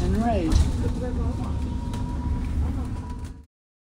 Wellington Road.